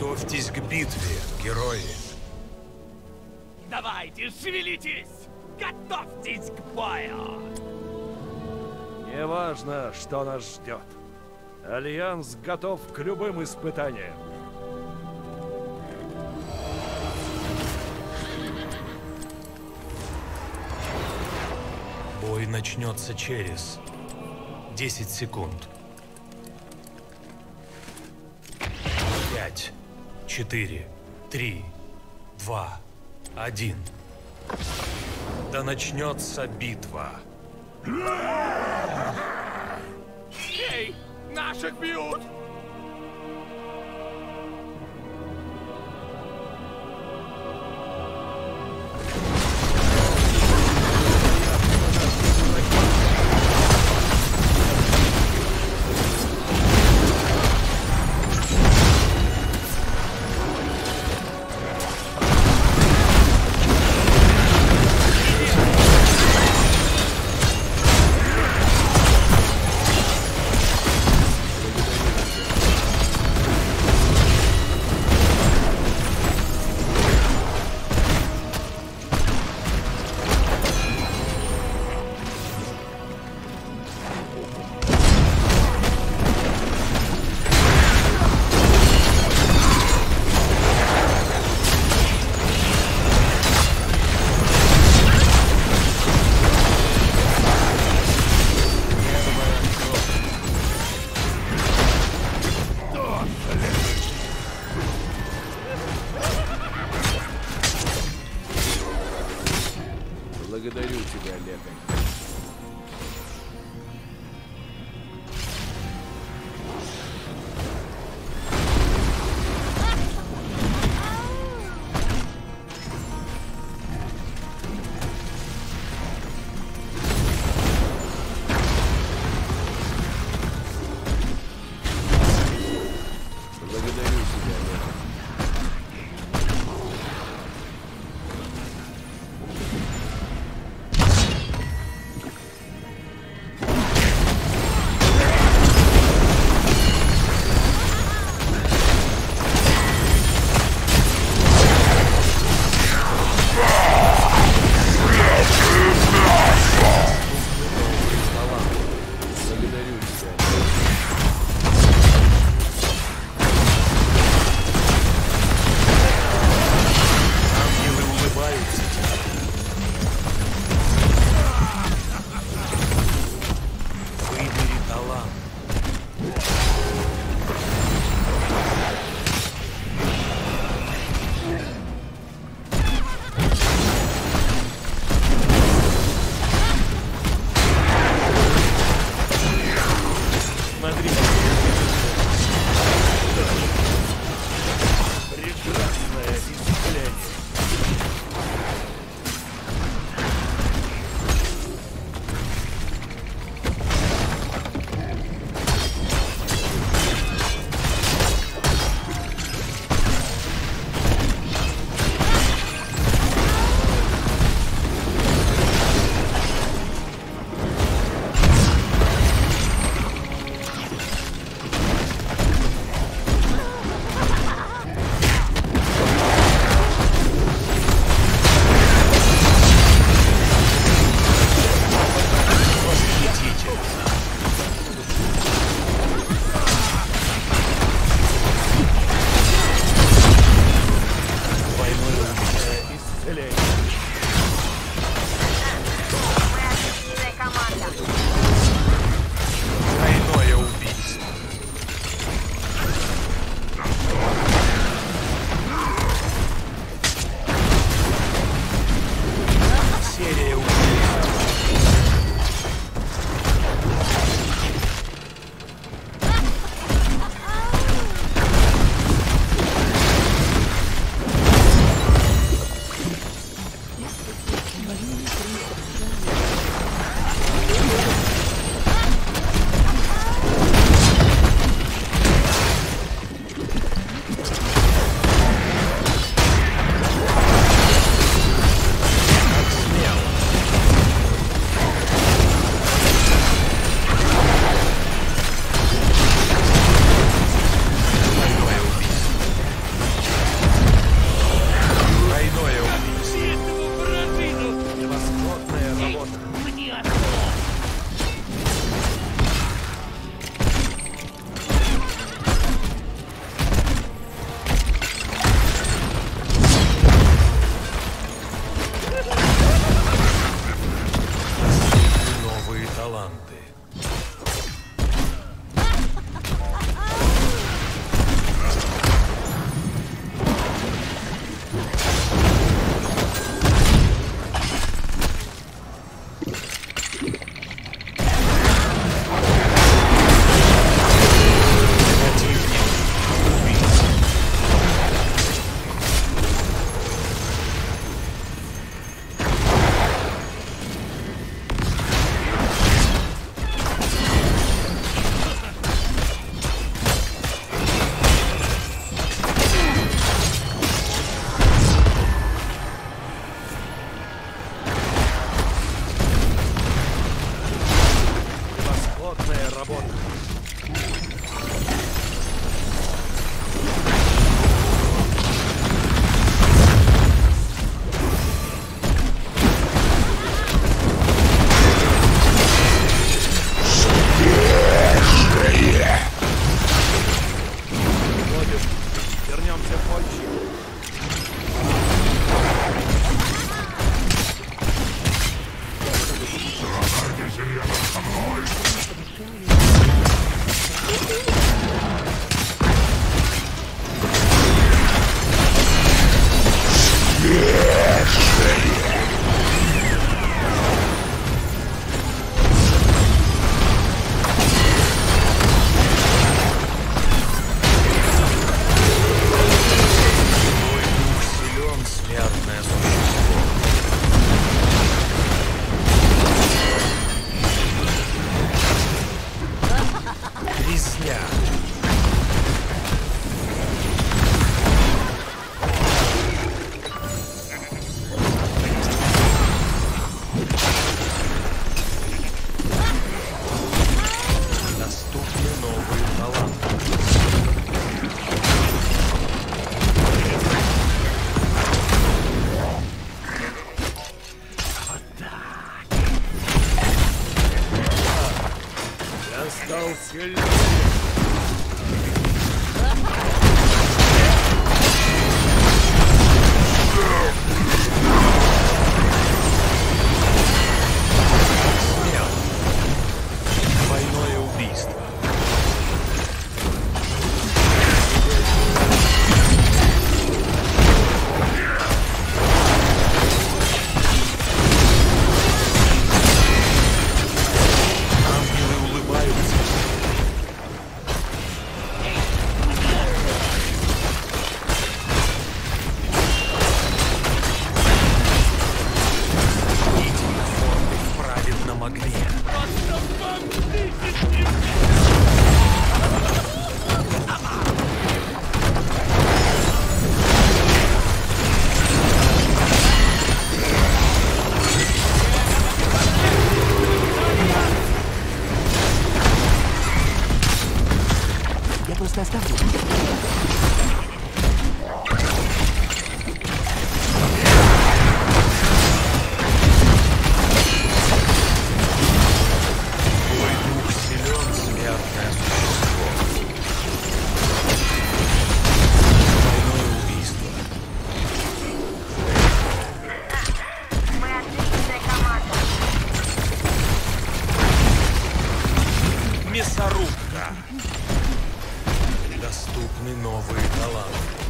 Готовьтесь к битве, герои. Давайте, шевелитесь! Готовьтесь к бою! Неважно, что нас ждет. Альянс готов к любым испытаниям. Бой начнется через 10 секунд. 4, 3, 2, 1. Да начнется битва. Эй, наших бьют! you. игра. Доступны новые таланты.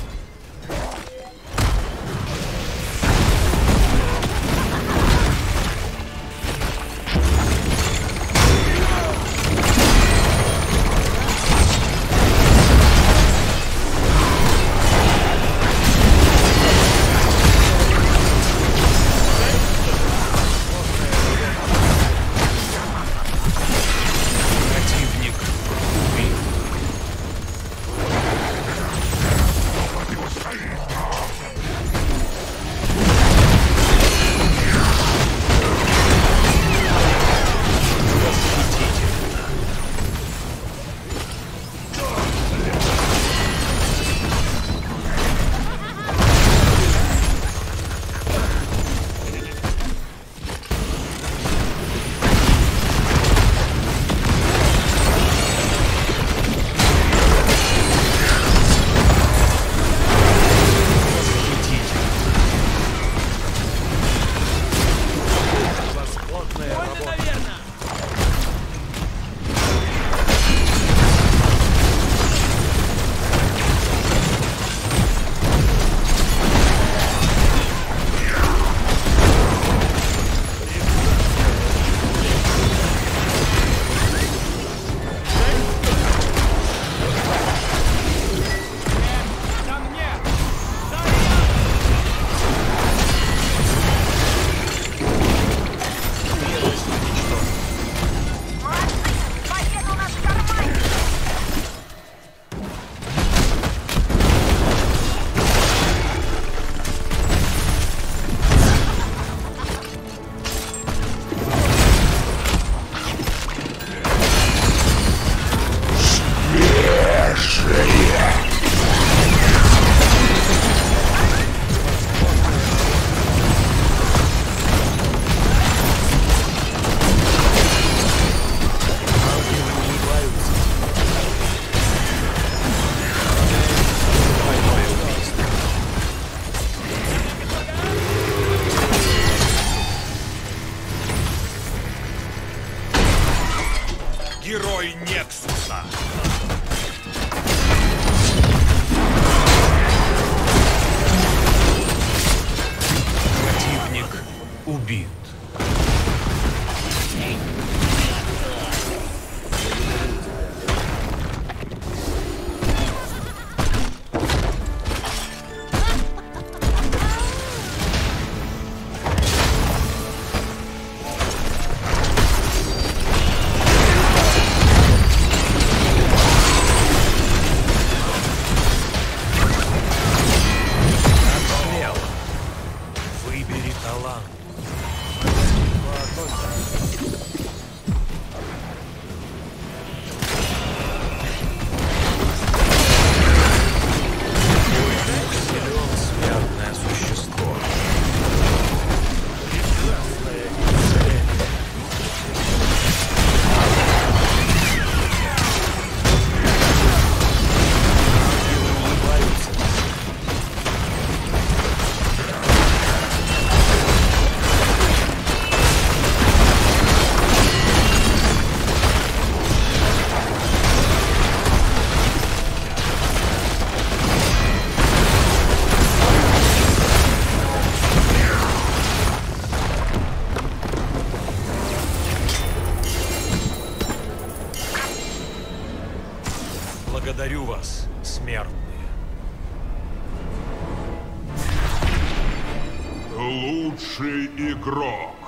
Хороший игрок.